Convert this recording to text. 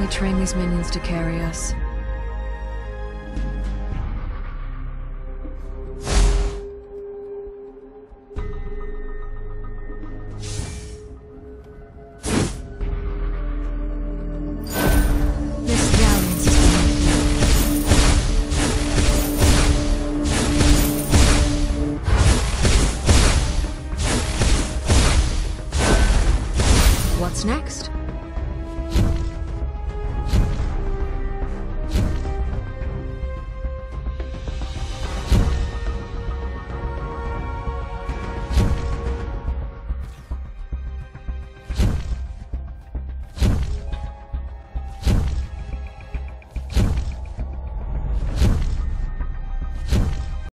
We train these minions to carry us. What's next?